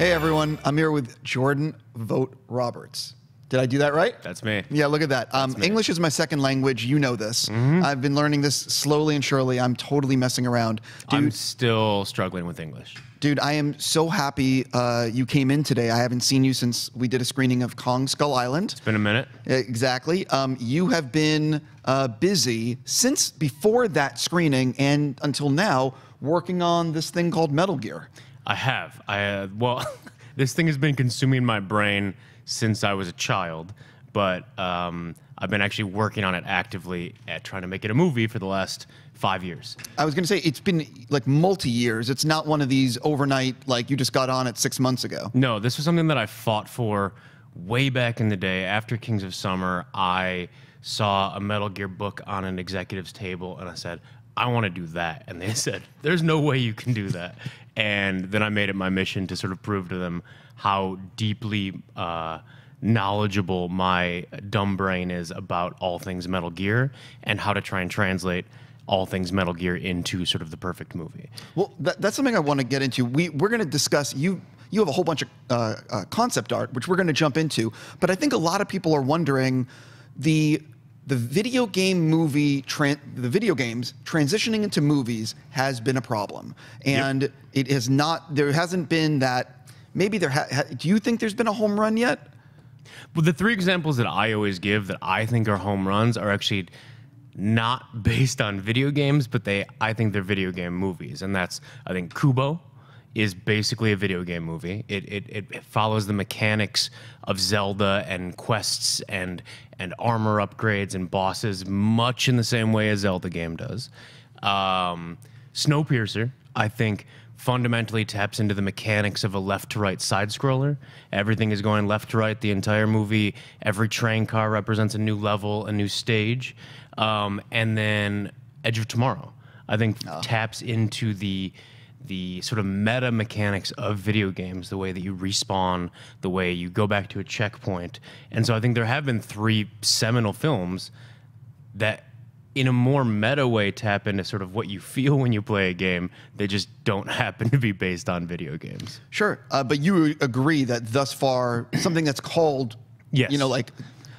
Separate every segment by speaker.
Speaker 1: Hey everyone, I'm here with Jordan Vote Roberts. Did I do that right?
Speaker 2: That's me.
Speaker 1: Yeah, look at that. Um, English is my second language. You know this. I've been learning this slowly and surely. I'm totally messing around. Dude,
Speaker 2: I'm still struggling with English.
Speaker 1: dude I am so happy uh, you came in today. I haven't seen you since we did a screening of Kong Skull Island.
Speaker 2: It's been a minute.
Speaker 1: Exactly. Um, you have been uh, busy since before that screening and until now working on this thing called Metal Gear.
Speaker 2: I have. I uh, well, this thing has been consuming my brain since I was a child, but um, I've been actually working on it actively at trying to make it a movie for the last five years.
Speaker 1: I was going to say it's been like multi years. It's not one of these overnight like you just got on it six months ago.
Speaker 2: No, this was something that I fought for way back in the day. After Kings of Summer, I saw a Metal Gear book on an executive's table, and I said, I want to do that. And they said, There's no way you can do that. And then I made it my mission to sort of prove to them how deeply uh, knowledgeable my dumb brain is about all things Metal Gear and how to try and translate all things Metal Gear into sort of the perfect movie.
Speaker 1: Well, that, that's something I want to get into. We we're going to discuss you. You have a whole bunch of uh, uh, concept art, which we're going to jump into. But I think a lot of people are wondering the the video game movie tran- the video games transitioning into movies has been a problem, and it has not. There hasn't been that. Maybe there. Ha- ha- do you think there's been a home run yet?
Speaker 2: Well, the three examples that I always give that I think are home runs are actually not based on video games, but they I think they're video game movies, and that's I think Kubo is basically a video game movie. It it, it, follows the mechanics of Zelda and quests and and armor upgrades and bosses much in the same way a Zelda game does. Um, Snowpiercer, I think fundamentally taps into the mechanics of a left to right side scroller. Everything is going left to right the entire movie. Every train car represents a new level, a new stage. Um, and then Edge of Tomorrow, I think taps into the the sort of meta mechanics of video games, the way that you respawn, the way you go back to a checkpoint. And so I think there have been three seminal films that in a more meta way tap into sort of what you feel when you play a game they just don't happen to be based on video games
Speaker 1: Sure, uh, but you agree that thus far something that's called,
Speaker 2: Yes.
Speaker 1: you know, like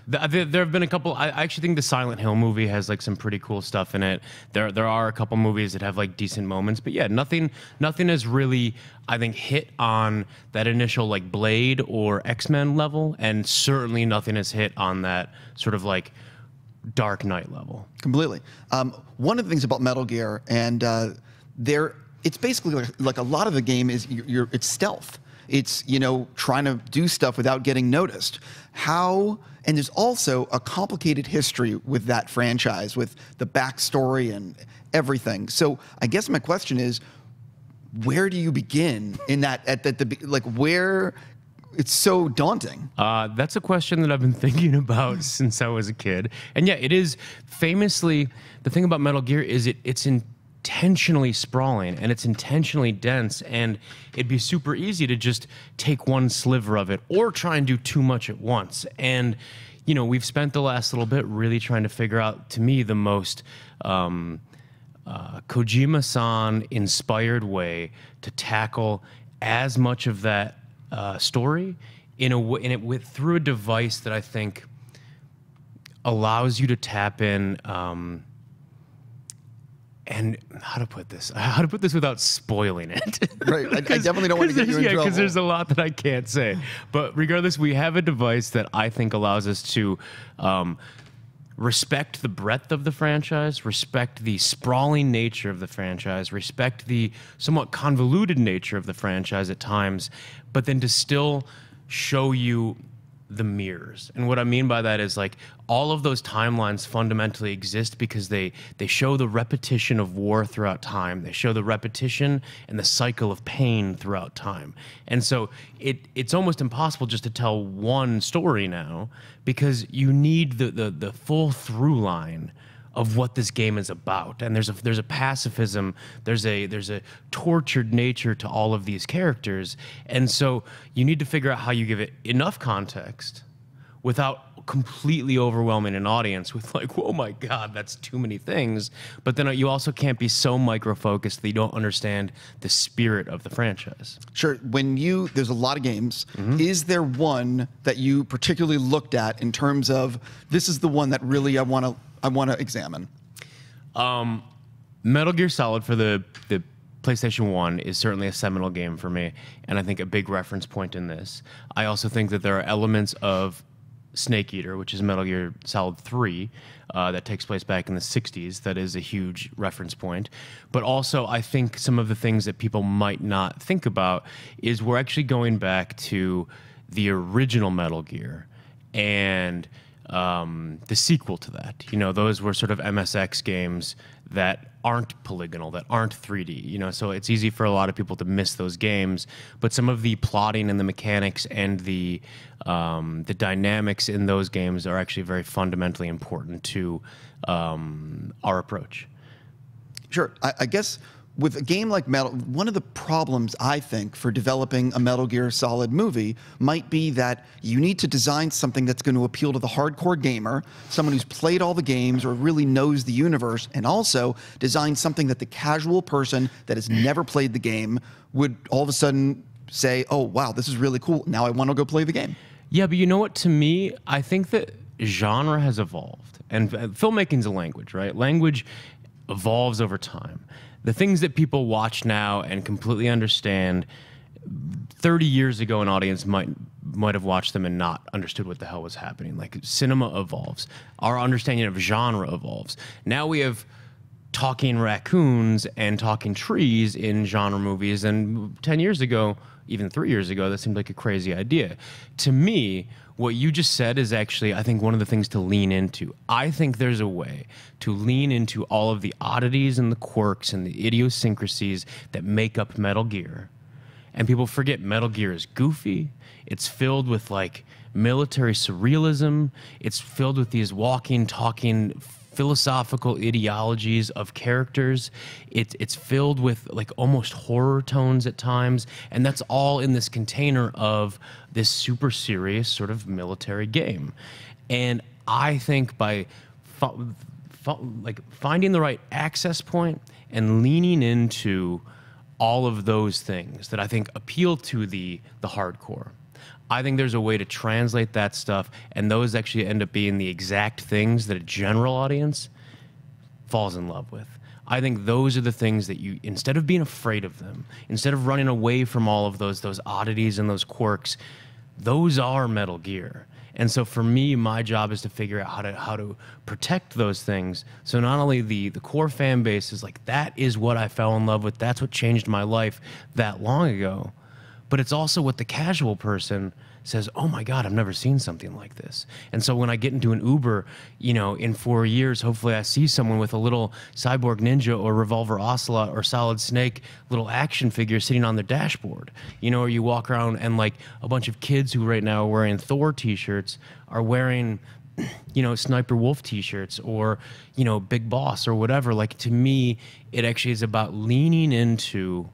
Speaker 2: Th- There, there have been a couple. I I actually think the Silent Hill movie has like some pretty cool stuff in it. There, there are a couple movies that have like decent moments, but yeah, nothing, nothing has really, I think, hit on that initial like Blade or X Men level, and certainly nothing has hit on that sort of like Dark Knight level.
Speaker 1: Completely. Um, one of the things about Metal Gear, and uh, there, it's basically like, like a lot of the game is you're, you're, it's stealth. It's you know trying to do stuff without getting noticed. How and there's also a complicated history with that franchise, with the backstory and everything. So I guess my question is, where do you begin in that? At the, the like where? It's so daunting.
Speaker 2: Uh, that's a question that I've been thinking about since I was a kid. And yeah, it is famously the thing about Metal Gear is it it's intentionally sprawling and it's intentionally dense and it'd be super easy to just take one sliver of it or try and do too much at once. And you know, we've spent the last little bit really trying to figure out to me the most um, uh, Kojima-san inspired way to tackle as much of that uh, story in a w- in it with through a device that I think allows you to tap in. Um, and how to put this? How to put this without spoiling it?
Speaker 1: Right. I- I definitely don't wanna get you in
Speaker 2: yeah,
Speaker 1: trouble.
Speaker 2: because there's a lot that I can't say. But regardless, we have a device that I think allows us to um, respect the breadth of the franchise, respect the sprawling nature of the franchise, respect the somewhat convoluted nature of the franchise at times, but then to still show you the mirrors. And what I mean by that is like all of those timelines fundamentally exist because they they show the repetition of war throughout time. They show the repetition and the cycle of pain throughout time. And so it it's almost impossible just to tell one story now because you need the the, the full through line of what this game is about. And there's a there's a pacifism, there's a there's a tortured nature to all of these characters. And so you need to figure out how you give it enough context without completely overwhelming an audience with like, oh my god, that's too many things. But then uh, you also can't be so micro focused that you don't understand the spirit of the franchise.
Speaker 1: Sure. When you there's a lot of games. Mm-hmm. Is there one that you particularly looked at in terms of this is the one that really I want to I want to examine?
Speaker 2: Um, Metal Gear Solid for the the PlayStation 1 is certainly a seminal game for me, and I think a big reference point in this. I also think that there are elements of Snake Eater, which is Metal Gear Solid 3, uh, that takes place back in the 60s, that is a huge reference point. But also, I think some of the things that people might not think about is we're actually going back to the original Metal Gear and um, the sequel to that. You know, those were sort of MSX games that aren't polygonal, that aren't 3D. You know, so it's easy for a lot of people to miss those games. But some of the plotting and the mechanics and the um, the dynamics in those games are actually very fundamentally important to um, our approach.
Speaker 1: Sure. I, I guess with a game like Metal, one of the problems I think for developing a Metal Gear Solid movie might be that you need to design something that's going to appeal to the hardcore gamer, someone who's played all the games or really knows the universe, and also design something that the casual person that has never played the game would all of a sudden say, "Oh, wow, this is really cool. Now I want to go play the game."
Speaker 2: Yeah, but you know what? To me, I think that genre has evolved, and uh, filmmaking's a language, right? Language evolves over time. The things that people watch now and completely understand, 30 years ago, an audience might might have watched them and not understood what the hell was happening. Like cinema evolves, our understanding of genre evolves. Now we have talking raccoons and talking trees in genre movies. And 10 years ago, even three years ago, that seemed like a crazy idea. To me, what you just said is actually, I think, one of the things to lean into. I think there's a way to lean into all of the oddities and the quirks and the idiosyncrasies that make up Metal Gear. And people forget Metal Gear is goofy. It's filled with like military surrealism. It's filled with these walking, talking philosophical ideologies of characters. It's it's filled with like almost horror tones at times, and that's all in this container of this super serious sort of military game. And I think by like finding the right access point and leaning into all of those things that I think appeal to the the hardcore. I think there's a way to translate that stuff, and those actually end up being the exact things that a general audience falls in love with. I think those are the things that you, instead of being afraid of them, instead of running away from all of those those oddities and those quirks, those are Metal Gear. And so for me, my job is to figure out how to how to protect those things. So not only the the core fan base is like that is what I fell in love with. That's what changed my life that long ago. But it's also what the casual person says, "Oh my god, I've never seen something like this." And so when I get into an Uber, you know, in 4 years, hopefully I see someone with a little Cyborg Ninja or Revolver Ocelot or Solid Snake little action figure sitting on their dashboard. You know, or you walk around and like a bunch of kids who right now are wearing Thor t-shirts are wearing you know, Sniper Wolf t-shirts or, you know, Big Boss or whatever. Like to me, it actually is about leaning into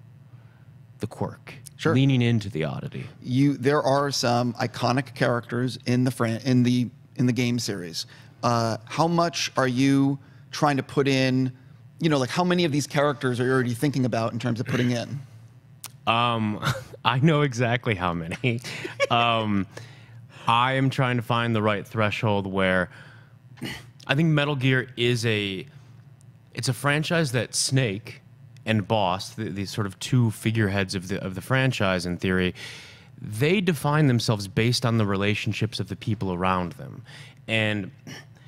Speaker 2: the quirk.
Speaker 1: Sure.
Speaker 2: Leaning into the oddity.
Speaker 1: you there are some iconic characters in the fran- in the in the game series. Uh, how much are you trying to put in? You know, like how many of these characters are you already thinking about in terms of putting in?
Speaker 2: Um, I know exactly how many. um, I am trying to find the right threshold where I think Metal Gear is a it's a franchise that Snake and Boss, the, sort of two figureheads of the of the franchise in theory, they define themselves based on the relationships of the people around them. And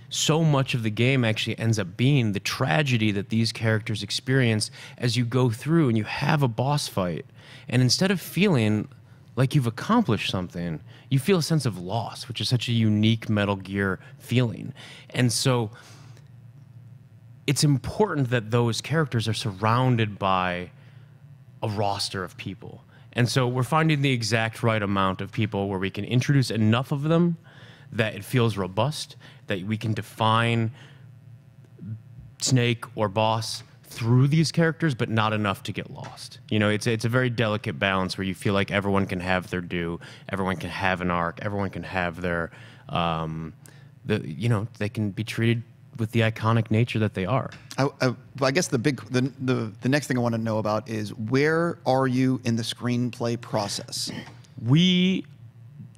Speaker 2: so much of the game actually ends up being the tragedy that these characters experience as you go through and you have a boss fight. And instead of feeling like you've accomplished something, you feel a sense of loss, which is such a unique Metal Gear feeling. And so it's important that those characters are surrounded by a roster of people. And so we're finding the exact right amount of people where we can introduce enough of them that it feels robust, that we can define Snake or Boss through these characters, but not enough to get lost. You know, it's it's a very delicate balance where you feel like everyone can have their due, everyone can have an arc, everyone can have their um, the you know they can be treated with the iconic nature that they are.
Speaker 1: I, I, I guess the big the, the the next thing I want to know about is where are you in the screenplay process?
Speaker 2: We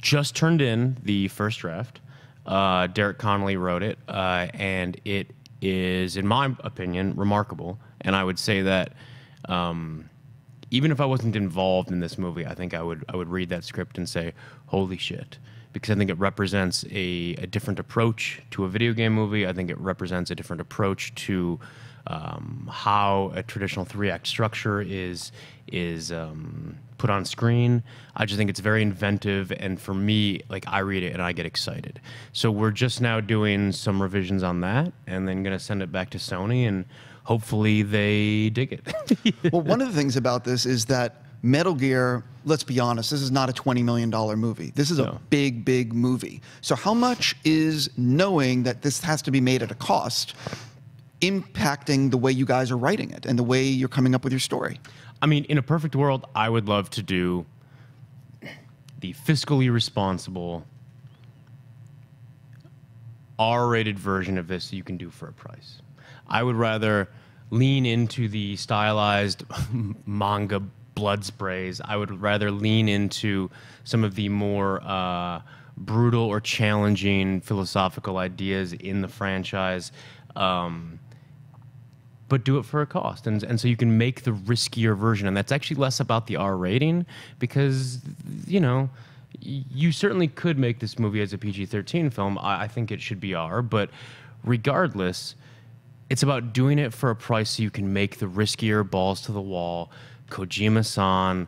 Speaker 2: just turned in the first draft. Uh, Derek Connolly wrote it, uh, and it is, in my opinion, remarkable. And I would say that um, even if I wasn't involved in this movie, I think I would I would read that script and say, "Holy shit!" Because I think it represents a, a different approach to a video game movie. I think it represents a different approach to um, how a traditional three act structure is is um, put on screen. I just think it's very inventive, and for me, like I read it and I get excited. So we're just now doing some revisions on that, and then gonna send it back to Sony, and hopefully they dig it.
Speaker 1: well, one of the things about this is that Metal Gear, let's be honest, this is not a $20 million movie. This is a
Speaker 2: No.
Speaker 1: big, big movie. So, how much is knowing that this has to be made at a cost impacting the way you guys are writing it and the way you're coming up with your story?
Speaker 2: I mean, in a perfect world, I would love to do the fiscally responsible R-rated version of this you can do for a price. I would rather lean into the stylized manga blood sprays. I would rather lean into some of the more uh, brutal or challenging philosophical ideas in the franchise. Um, but do it for a cost. And, and so you can make the riskier version. And that's actually less about the R rating because, you know, you certainly could make this movie as a PG 13 film. I, I think it should be R. But regardless, it's about doing it for a price so you can make the riskier balls to the wall, Kojima san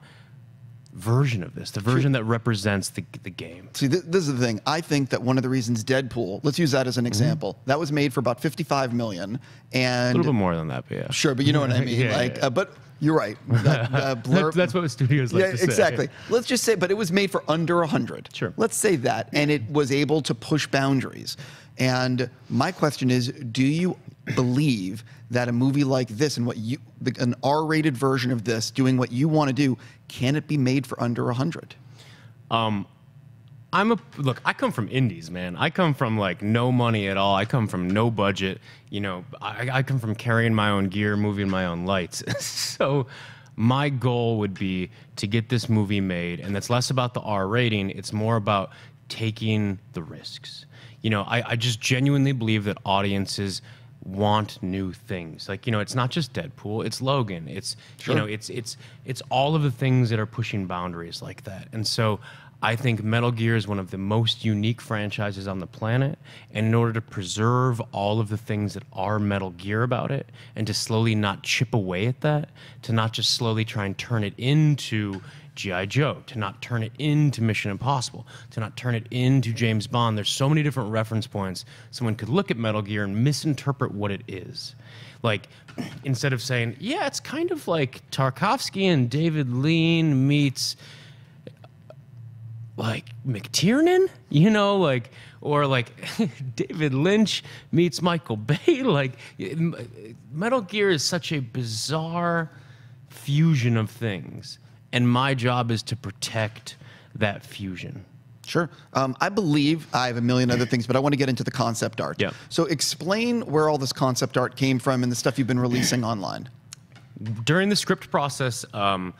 Speaker 2: version of this, the version that represents the, the game.
Speaker 1: See, th- this is the thing. I think that one of the reasons Deadpool, let's use that as an example, that was made for about 55 million. And A
Speaker 2: little bit more than that, but yeah.
Speaker 1: sure, but you know what I mean.
Speaker 2: Yeah,
Speaker 1: like,
Speaker 2: yeah.
Speaker 1: Uh, but you're right. That, uh, blurb,
Speaker 2: That's what studios like
Speaker 1: yeah,
Speaker 2: to say.
Speaker 1: exactly. Let's just say, but it was made for under 100.
Speaker 2: Sure.
Speaker 1: Let's say that. And it was able to push boundaries. And my question is do you believe that a movie like this and what you, an R rated version of this, doing what you want to do, can it be made for under 100?
Speaker 2: Um I'm a look. I come from indies, man. I come from like no money at all. I come from no budget. You know, I, I come from carrying my own gear, moving my own lights. so, my goal would be to get this movie made, and it's less about the R rating. It's more about taking the risks. You know, I, I just genuinely believe that audiences want new things. Like, you know, it's not just Deadpool, it's Logan. It's you know, it's it's it's all of the things that are pushing boundaries like that. And so I think Metal Gear is one of the most unique franchises on the planet. And in order to preserve all of the things that are Metal Gear about it and to slowly not chip away at that, to not just slowly try and turn it into G.I. Joe, to not turn it into Mission Impossible, to not turn it into James Bond. There's so many different reference points. Someone could look at Metal Gear and misinterpret what it is. Like, instead of saying, yeah, it's kind of like Tarkovsky and David Lean meets like McTiernan, you know, like or like David Lynch meets Michael Bay. Like Metal Gear is such a bizarre fusion of things, and my job is to protect that fusion.
Speaker 1: Sure. Um, I believe I have a million other things, but I want to get into the concept art.
Speaker 2: Yeah.
Speaker 1: So explain where all this concept art came from and the stuff you've been releasing online.
Speaker 2: during the script process, um,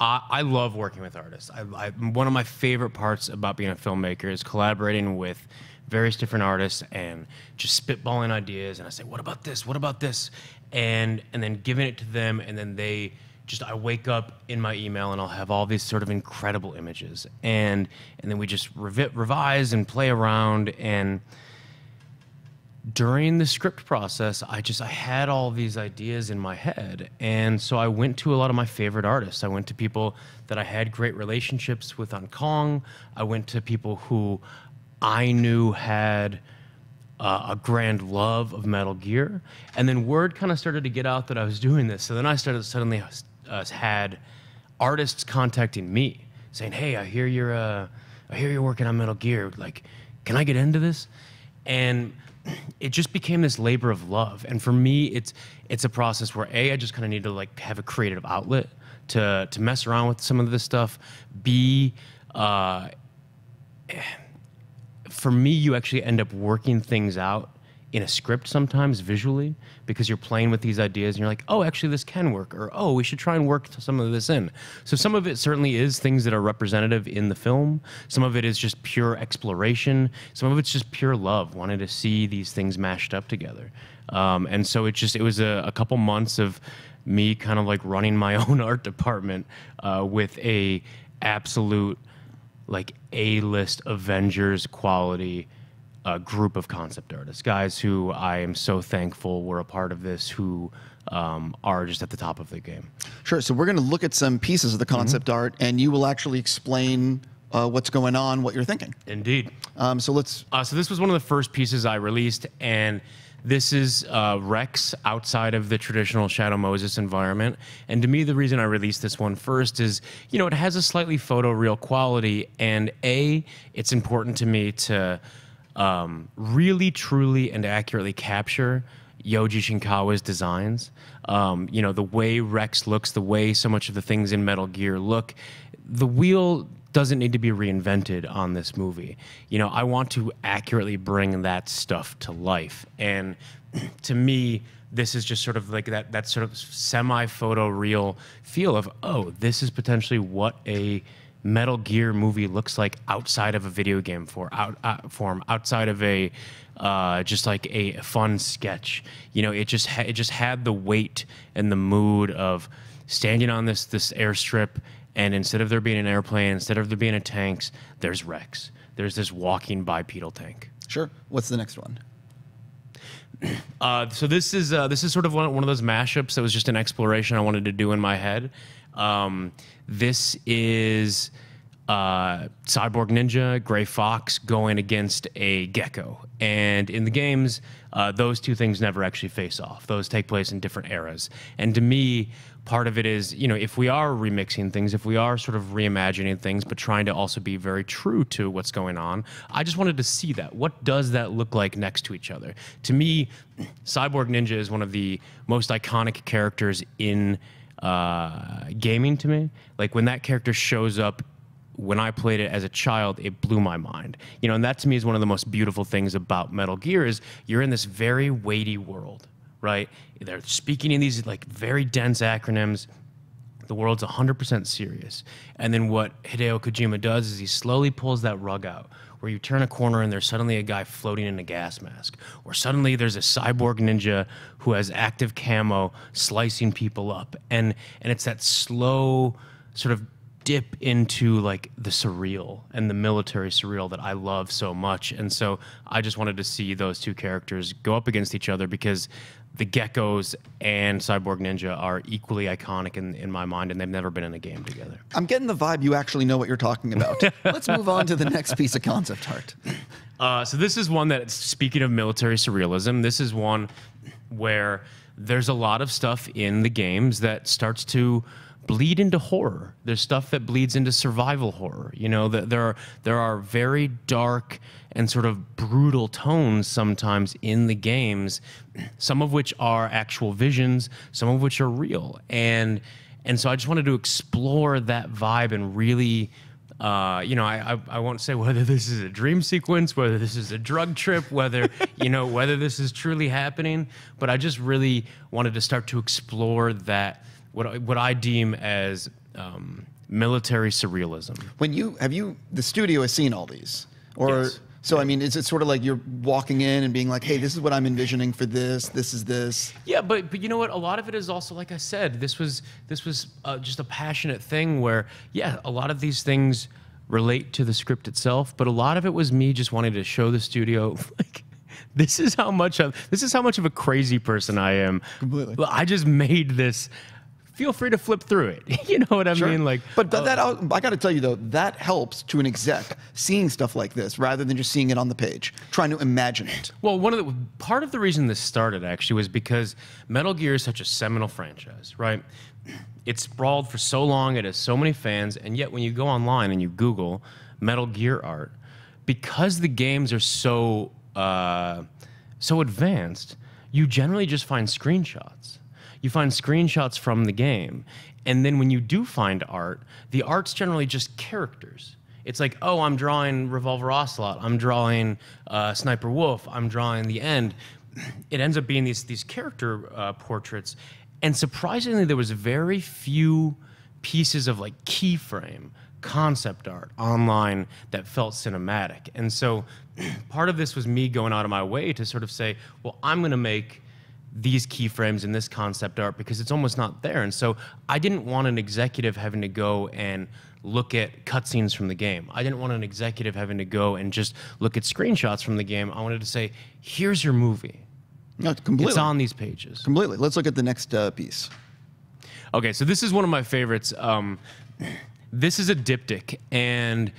Speaker 2: I, I love working with artists. I, I, one of my favorite parts about being a filmmaker is collaborating with various different artists and just spitballing ideas. And I say, "What about this? What about this?" And and then giving it to them, and then they just I wake up in my email and I'll have all these sort of incredible images, and and then we just revi- revise and play around. And during the script process i just i had all these ideas in my head. And so i went to a lot of my favorite artists. I went to people that i had great relationships with on kong. I went to people who i knew had uh, a grand love of metal gear. And then word kind of started to get out that i was doing this. So then i started suddenly uh, had artists contacting me saying hey i hear you're uh, i hear you're working on metal gear. Like can i get into this? And it just became this labor of love. And for me it's it's a process where a i just kind of need to like have a creative outlet to to mess around with some of this stuff. B uh for me, you actually end up working things out in a script sometimes visually because you're playing with these ideas and you're like, oh, actually, this can work, or oh, we should try and work some of this in. So some of it certainly is things that are representative in the film. Some of it is just pure exploration. Some of it's just pure love, wanting to see these things mashed up together. Um, and so it just it was a, a couple months of me kind of like running my own art department uh, with a absolute like A-list Avengers quality uh, group of concept artists, guys who I am so thankful were a part of this, who um, are just at the top of the game.
Speaker 1: Sure. So we're going to look at some pieces of the concept
Speaker 2: Mm-hmm.
Speaker 1: art, and you will actually explain uh, what's going on, what you're thinking.
Speaker 2: Indeed.
Speaker 1: Um, so let's.
Speaker 2: Uh, so this was one of the first pieces I released, and this is uh, Rex outside of the traditional Shadow Moses environment. And to me, the reason I released this one first is, you know, it has a slightly photoreal quality, and a, it's important to me to um, really, truly, and accurately capture Yoji Shinkawa's designs. Um, you know, the way Rex looks, the way so much of the things in Metal Gear look. The wheel doesn't need to be reinvented on this movie. You know, I want to accurately bring that stuff to life. And to me, this is just sort of like that that sort of semi photo real feel of, oh, this is potentially what a Metal Gear movie looks like outside of a video game for out, uh, form, outside of a uh, just like a fun sketch. You know, it just ha- it just had the weight and the mood of standing on this this airstrip, and instead of there being an airplane, instead of there being a tanks, there's Rex. There's this walking bipedal tank.
Speaker 1: Sure. What's the next one?
Speaker 2: Uh, so this is uh, this is sort of one, one of those mashups that was just an exploration I wanted to do in my head. Um, this is uh, Cyborg Ninja, Gray Fox going against a Gekko, and in the games, uh, those two things never actually face off. Those take place in different eras, and to me, part of it is you know if we are remixing things, if we are sort of reimagining things, but trying to also be very true to what's going on, I just wanted to see that. What does that look like next to each other? To me, Cyborg Ninja is one of the most iconic characters in uh, gaming to me. Like when that character shows up when I played it as a child, it blew my mind. You know, and that to me is one of the most beautiful things about Metal Gear is you're in this very weighty world, right? They're speaking in these like very dense acronyms. The world's 100% serious. And then what Hideo Kojima does is he slowly pulls that rug out where you turn a corner and there's suddenly a guy floating in a gas mask. Or suddenly there's a cyborg ninja who has active camo slicing people up. And and it's that slow sort of dip into like the surreal and the military surreal that I love so much. And so I just wanted to see those two characters go up against each other because the Gekkos and Cyborg Ninja are equally iconic in, in my mind, and they've never been in a game together.
Speaker 1: I'm getting the vibe you actually know what you're talking about. Let's move on to the next piece of concept art.
Speaker 2: Uh, so this is one that, speaking of military surrealism, this is one where there's a lot of stuff in the games that starts to bleed into horror. There's stuff that bleeds into survival horror. You know, that there are there are very dark and sort of brutal tones sometimes in the games, some of which are actual visions, some of which are real. And and so I just wanted to explore that vibe and really uh, you know, I, I I won't say whether this is a dream sequence, whether this is a drug trip, whether you know whether this is truly happening, but I just really wanted to start to explore that what I, what I deem as um, military surrealism.
Speaker 1: When you have you the studio has seen all these, or
Speaker 2: Yes.
Speaker 1: so I mean, is it sort of like you're walking in and being like, "Hey, this is what I'm envisioning for this. This is this."
Speaker 2: Yeah, but but you know what? A lot of it is also like I said. This was this was uh, just a passionate thing where yeah, a lot of these things relate to the script itself, but a lot of it was me just wanting to show the studio like. This is how much of this is how much of a crazy person I am.
Speaker 1: Completely.
Speaker 2: Well, I just made this. Feel free to flip through it. you know what I mean? Like,
Speaker 1: but but that I got to tell you though, that helps to an exec seeing stuff like this rather than just seeing it on the page, trying to imagine it.
Speaker 2: Well, one of the part of the reason this started actually was because Metal Gear is such a seminal franchise, right? It's sprawled for so long, it has so many fans, and yet when you go online and you Google Metal Gear art, because the games are so uh, so advanced, you generally just find screenshots. You find screenshots from the game, and then when you do find art, the art's generally just characters. it's like, oh, I'm drawing Revolver Ocelot, I'm drawing uh, Sniper Wolf, I'm drawing the End. It ends up being these these character uh, portraits, and surprisingly, there was very few pieces of like keyframe concept art online that felt cinematic. And so part of this was me going out of my way to sort of say, well, I'm going to make these keyframes and this concept art because it's almost not there. And so I didn't want an executive having to go and look at cutscenes from the game. I didn't want an executive having to go and just look at screenshots from the game. I wanted to say, here's your movie.
Speaker 1: No, completely.
Speaker 2: It's on these pages.
Speaker 1: Completely. Let's look at the next uh, piece.
Speaker 2: Okay, so this is one of my favorites. Um, this is a diptych, and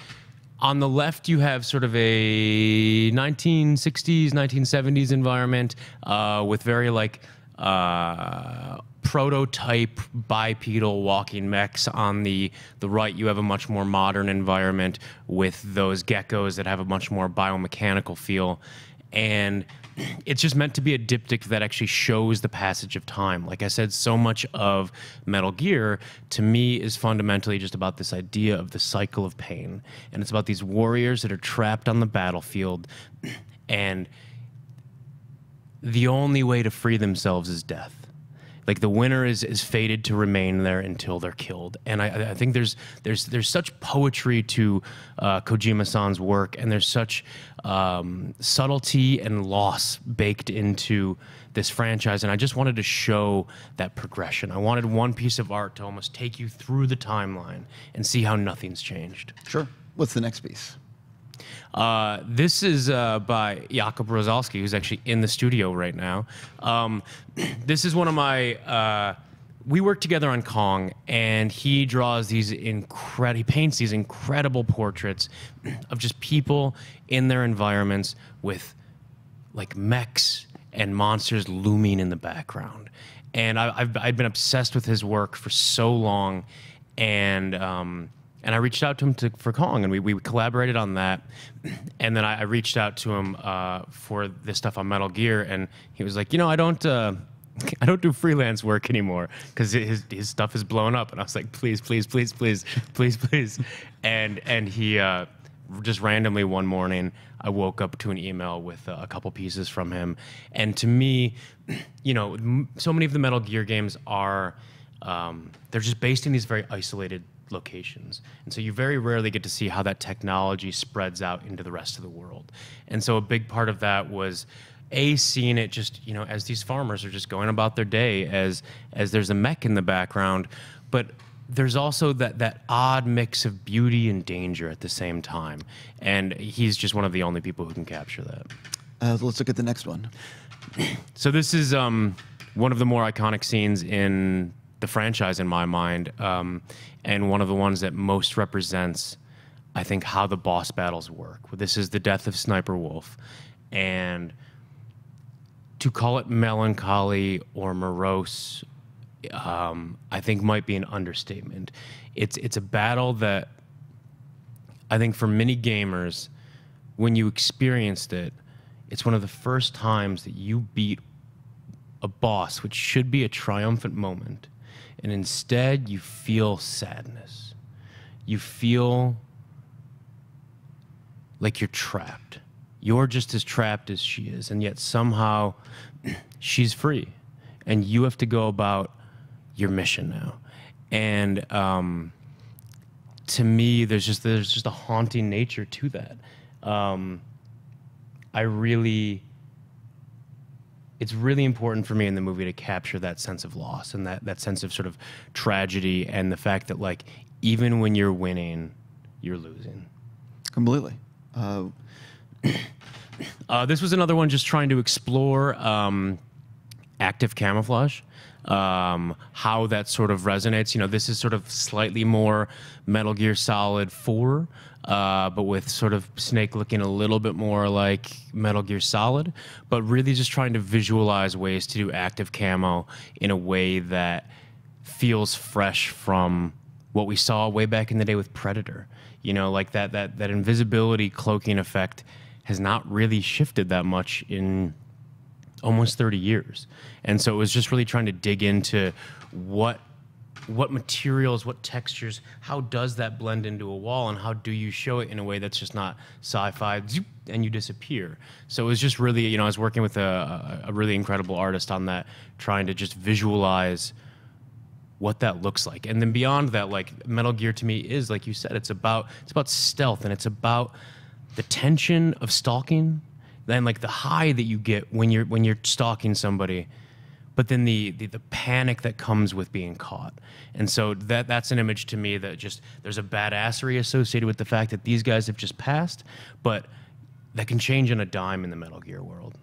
Speaker 2: on the left you have sort of a 1960s, 1970s environment uh, with very like uh, prototype bipedal walking mechs. On the the right, you have a much more modern environment with those Gekkos that have a much more biomechanical feel, and it's just meant to be a diptych that actually shows the passage of time. Like I said, so much of Metal Gear to me is fundamentally just about this idea of the cycle of pain. And it's about these warriors that are trapped on the battlefield and the only way to free themselves is death like the winner is is fated to remain there until they're killed. And I, I think there's there's there's such poetry to uh, Kojima-san's work, and there's such um, subtlety and loss baked into this franchise. And I just wanted to show that progression. I wanted one piece of art to almost take you through the timeline and see how nothing's changed.
Speaker 1: Sure. What's the next piece?
Speaker 2: Uh, this is uh, by Jakub Rosalski, who's actually in the studio right now. Um, this is one of my. Uh, we work together on Kong, and he draws these incredible. He paints these incredible portraits of just people in their environments with like mechs and monsters looming in the background. And I, have I've been obsessed with his work for so long, and um, and I reached out to him to, for Kong, and we, we collaborated on that. And then I, I reached out to him uh, for this stuff on Metal Gear, and he was like, you know, I don't. Uh, I don't do freelance work anymore because his his stuff is blown up, and I was like, please, please, please, please, please, please, and and he uh, just randomly one morning I woke up to an email with a couple pieces from him, and to me, you know, so many of the Metal Gear games are um, they're just based in these very isolated locations. And so you very rarely get to see how that technology spreads out into the rest of the world. And so a big part of that was a seeing it just you know as these farmers are just going about their day as as there's a mech in the background but there's also that that odd mix of beauty and danger at the same time and he's just one of the only people who can capture that
Speaker 1: uh, let's look at the next one
Speaker 2: so this is um, one of the more iconic scenes in the franchise in my mind, um, and one of the ones that most represents, I think, how the boss battles work. This is the death of Sniper Wolf, and to call it melancholy or morose, um, I think might be an understatement. It's it's a battle that I think for many gamers, when you experienced it, it's one of the first times that you beat a boss, which should be a triumphant moment and instead you feel sadness. You feel like you're trapped. You're just as trapped as she is, and yet somehow she's free, and you have to go about your mission now. And um, to me, there's just there's just a haunting nature to that. Um, I really it's really important for me in the movie to capture that sense of loss and that, that sense of sort of tragedy and the fact that like even when you're winning you're losing.
Speaker 1: Completely. Uh,
Speaker 2: uh, this was another one just trying to explore um, active camouflage um, how that sort of resonates you know this is sort of slightly more metal gear solid 4 uh, but with sort of Snake looking a little bit more like Metal Gear Solid, but really just trying to visualize ways to do active camo in a way that feels fresh from what we saw way back in the day with Predator. You know, like that that that invisibility cloaking effect has not really shifted that much in almost 30 years. And so it was just really trying to dig into what what materials, what textures, how does that blend into a wall, and how do you show it in a way that's just not sci-fi, and you disappear. So it was just really, you know, I was working with a, a really incredible artist on that, trying to just visualize what that looks like. And then beyond that, like Metal Gear to me is, like you said, it's about it's about stealth and it's about the tension of stalking, then like the high that you get when you're when you're stalking somebody, but then the, the the panic that comes with being caught. And so that that's an image to me that just there's a badassery associated with the fact that these guys have just passed, but that can change on a dime in the Metal Gear world.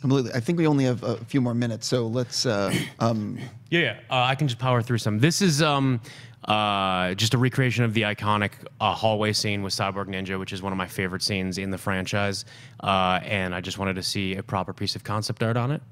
Speaker 1: Completely. I think we only have a few more minutes, so let's. Uh, um,
Speaker 2: Yeah, yeah. Uh, I can just power through some. This is um, uh, just a recreation of the iconic uh, hallway scene with Cyborg Ninja, which is one of my favorite scenes in the franchise. Uh, and I just wanted to see a proper piece of concept art on it.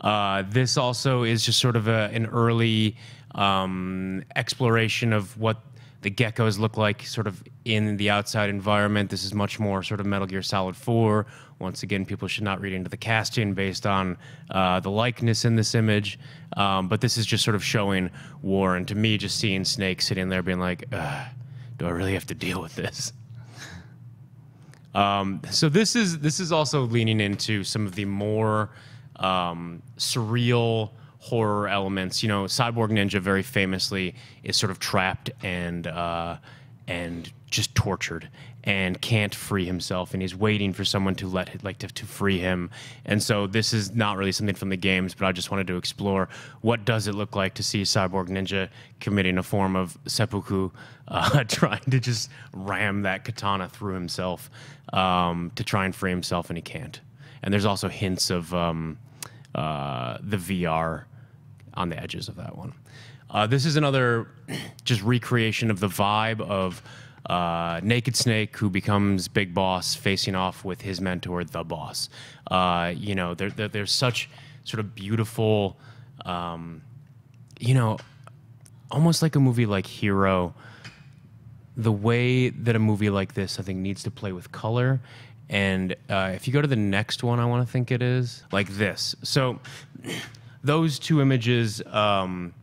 Speaker 2: Uh, this also is just sort of a, an early um, exploration of what the Gekkos look like sort of in the outside environment. This is much more sort of Metal Gear Solid 4. Once again, people should not read into the casting based on uh, the likeness in this image. Um, but this is just sort of showing war. And to me, just seeing Snake sitting there being like, do I really have to deal with this? Um, so this is this is also leaning into some of the more um, surreal horror elements. You know, Cyborg Ninja very famously is sort of trapped and uh, and just tortured and can't free himself, and he's waiting for someone to let like to, to free him. And so this is not really something from the games, but I just wanted to explore what does it look like to see Cyborg Ninja committing a form of seppuku, uh, trying to just ram that katana through himself um, to try and free himself, and he can't. And there's also hints of um, uh, the VR on the edges of that one. Uh, this is another just recreation of the vibe of uh, Naked Snake, who becomes Big Boss, facing off with his mentor, the Boss. Uh, you know, there, there, there's such sort of beautiful, um, you know, almost like a movie like Hero. The way that a movie like this, I think, needs to play with color. And uh, if you go to the next one, I want to think it is like this. So those two images, um,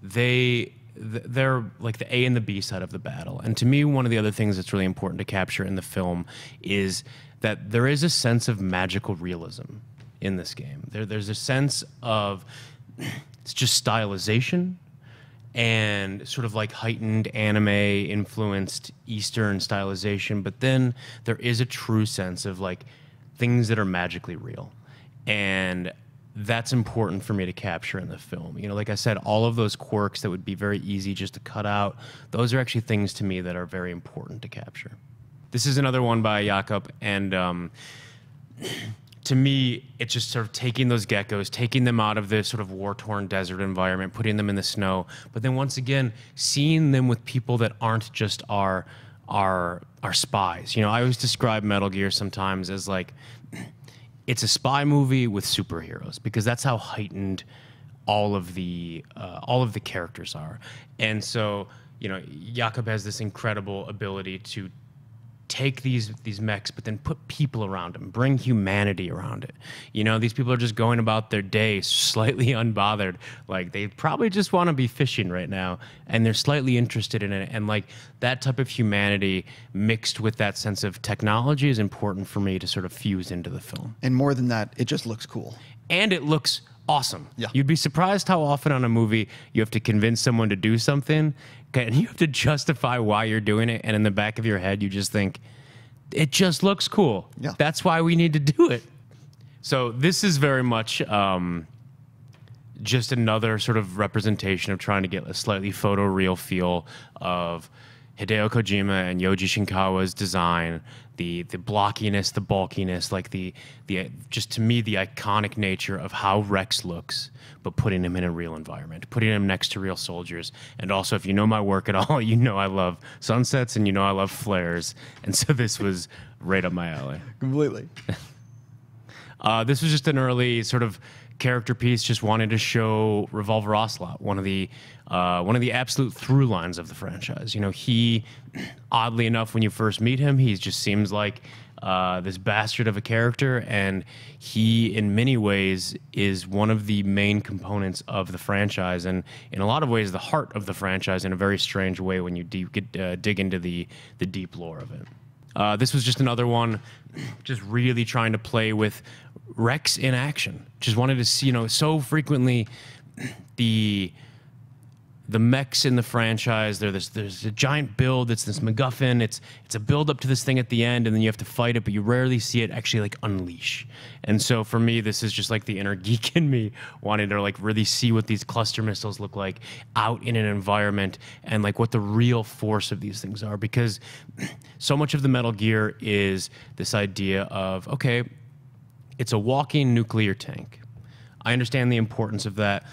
Speaker 2: they they're like the A and the B side of the battle. And to me, one of the other things that's really important to capture in the film is that there is a sense of magical realism in this game. There, there's a sense of it's just stylization and sort of like heightened anime influenced Eastern stylization, but then there is a true sense of like things that are magically real. And that's important for me to capture in the film. You know, like I said, all of those quirks that would be very easy just to cut out, those are actually things to me that are very important to capture. This is another one by Jakub, and um, to me, it's just sort of taking those Gekkos, taking them out of this sort of war torn desert environment, putting them in the snow, but then once again, seeing them with people that aren't just our. Our, our spies. You know, I always describe Metal Gear sometimes as like it's a spy movie with superheroes because that's how heightened all of the uh, all of the characters are. And so, you know, Jakub has this incredible ability to take these these mechs, but then put people around them, bring humanity around it. You know, these people are just going about their day slightly unbothered. Like they probably just want to be fishing right now, and they're slightly interested in it. And like that type of humanity mixed with that sense of technology is important for me to sort of fuse into the film.
Speaker 1: and more than that, it just looks cool.
Speaker 2: And it looks awesome.
Speaker 1: Yeah.
Speaker 2: You'd be surprised how often on a movie you have to convince someone to do something, and you have to justify why you're doing it, and in the back of your head you just think, it just looks cool.
Speaker 1: Yeah.
Speaker 2: That's why we need to do it. So this is very much um, just another sort of representation of trying to get a slightly photoreal feel of Hideo Kojima and Yoji Shinkawa's design, the the blockiness, the bulkiness, like the the just to me the iconic nature of how Rex looks, but putting him in a real environment, putting him next to real soldiers, and also if you know my work at all, you know I love sunsets and you know I love flares, and so this was right up my alley.
Speaker 1: Completely.
Speaker 2: Uh, this was just an early sort of character piece, just wanted to show Revolver Ocelot, one of the uh, one of the absolute through lines of the franchise. You know, he, oddly enough, when you first meet him, he just seems like uh, this bastard of a character, and he, in many ways, is one of the main components of the franchise, and in a lot of ways, the heart of the franchise. In a very strange way, when you deep, get, uh, dig into the the deep lore of it. Uh, this was just another one, just really trying to play with Rex in action. Just wanted to see, you know, so frequently the the mechs in the franchise. There's a giant build. It's this MacGuffin. It's it's a build up to this thing at the end, and then you have to fight it, but you rarely see it actually like unleash. And so for me, this is just like the inner geek in me wanting to like really see what these cluster missiles look like out in an environment and like what the real force of these things are. Because so much of the Metal Gear is this idea of okay, it's a walking nuclear tank. I understand the importance of that.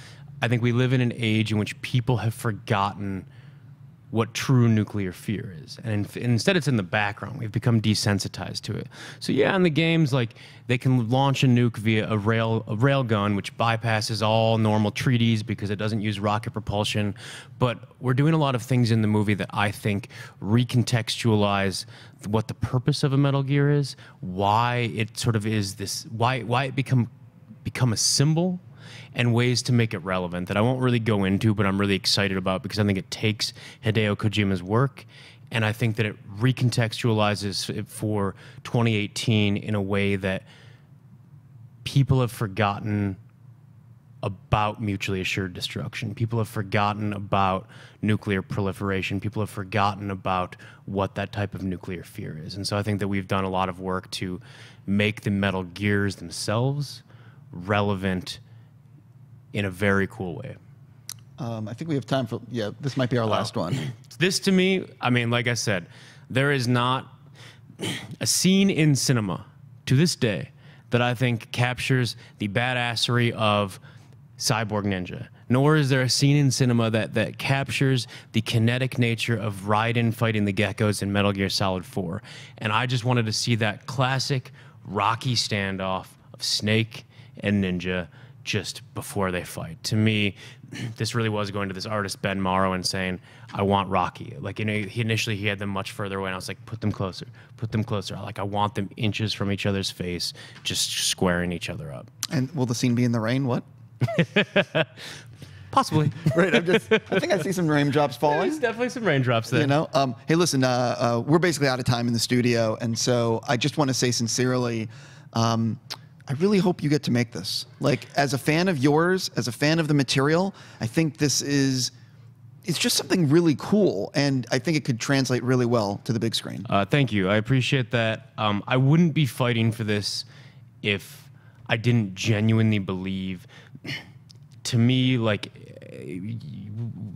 Speaker 2: I think we live in an age in which people have forgotten what true nuclear fear is. And, in, instead, it's in the background. We've become desensitized to it. So, yeah, in the games, like they can launch a nuke via a rail a rail gun, which bypasses all normal treaties because it doesn't use rocket propulsion. But we're doing a lot of things in the movie that I think recontextualize what the purpose of a Metal Gear is, why it sort of is this, why why it become become a symbol and ways to make it relevant that I won't really go into, but I'm really excited about because I think it takes Hideo Kojima's work and I think that it recontextualizes it for 2018 in a way that people have forgotten about mutually assured destruction. People have forgotten about nuclear proliferation. People have forgotten about what that type of nuclear fear is. And so I think that we've done a lot of work to make the Metal Gears themselves relevant in a very cool way.
Speaker 1: Um, I think we have time for, yeah, this might be our last one.
Speaker 2: This to me, I mean, like I said, there is not a scene in cinema to this day that I think captures the badassery of Cyborg Ninja. Nor is there a scene in cinema that, that captures the kinetic nature of Raiden fighting the Gekkos in Metal Gear Solid 4. And I just wanted to see that classic Rocky standoff of Snake and Ninja just before they fight. To me, this really was going to this artist Ben Morrow and saying, "I want Rocky." Like you know, he initially he had them much further away, and I was like, "Put them closer, put them closer." Like I want them inches from each other's face, just squaring each other up.
Speaker 1: And will the scene be in the rain? What?
Speaker 2: Possibly.
Speaker 1: right. I'm just, I think I see some raindrops falling.
Speaker 2: There's definitely some raindrops there.
Speaker 1: You know, um, hey, listen, uh, uh, we're basically out of time in the studio, and so I just want to say sincerely, um, I really hope you get to make this. Like, as a fan of yours, as a fan of the material, I think this is. It's just something really cool, and I think it could translate really well to the big screen.
Speaker 2: Uh, thank you. I appreciate that. Um, I wouldn't be fighting for this if I didn't genuinely believe. To me, like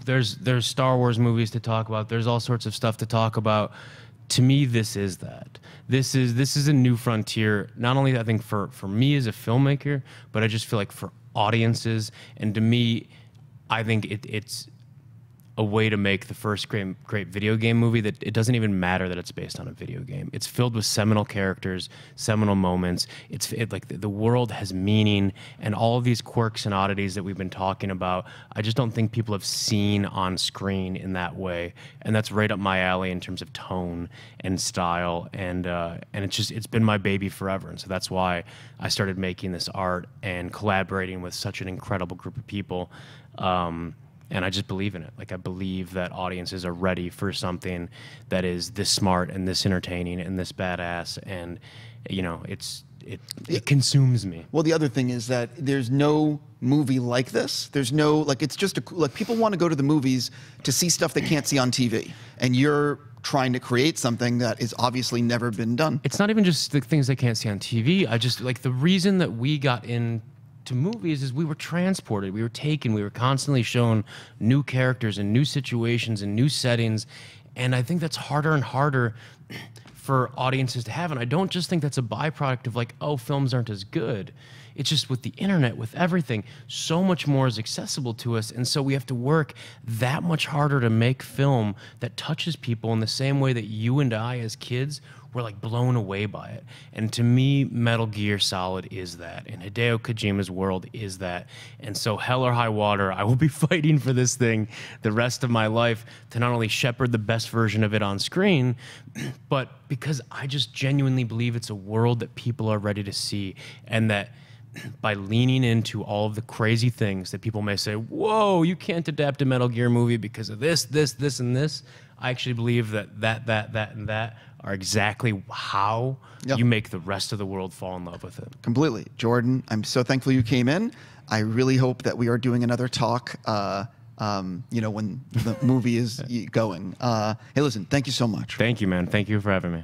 Speaker 2: there's there's Star Wars movies to talk about. There's all sorts of stuff to talk about. To me, this is that. This is this is a new frontier. Not only I think for for me as a filmmaker, but I just feel like for audiences. And to me, I think it, it's a way to make the first great, great video game movie that it doesn't even matter that it's based on a video game. It's filled with seminal characters, seminal moments. It's it, like the, the world has meaning and all of these quirks and oddities that we've been talking about. I just don't think people have seen on screen in that way, and that's right up my alley in terms of tone and style. And uh, and it's just it's been my baby forever, and so that's why I started making this art and collaborating with such an incredible group of people. Um, and I just believe in it. Like I believe that audiences are ready for something that is this smart and this entertaining and this badass, and you know, it's it it consumes me.
Speaker 1: Well, the other thing is that there's no movie like this. There's no like it's just a like people want to go to the movies to see stuff they can't see on TV, and you're trying to create something that is obviously never been done.
Speaker 2: It's not even just the things they can't see on TV. I just like the reason that we got in to movies is we were transported, we were taken, we were constantly shown new characters and new situations and new settings. And I think that's harder and harder for audiences to have. And I don't just think that's a byproduct of like, oh, films aren't as good. It's just with the internet, with everything, so much more is accessible to us. And so we have to work that much harder to make film that touches people in the same way that you and I, as kids, we're like blown away by it. And to me, Metal Gear Solid is that, and Hideo Kojima's world is that. And so, hell or high water, I will be fighting for this thing the rest of my life to not only shepherd the best version of it on screen, but because I just genuinely believe it's a world that people are ready to see, and that by leaning into all of the crazy things that people may say, whoa, you can't adapt a Metal Gear movie because of this, this, this, and this. I actually believe that that, that, that, and that are exactly how
Speaker 1: Yeah.
Speaker 2: you make the rest of the world fall in love with it.
Speaker 1: Completely. Jordan, I'm so thankful you came in. I really hope that we are doing another talk, uh, um, you know, when the movie is going. Uh, hey, listen, thank you so much.
Speaker 2: Thank you, man. Thank you for having me.